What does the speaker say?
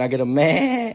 I get a man.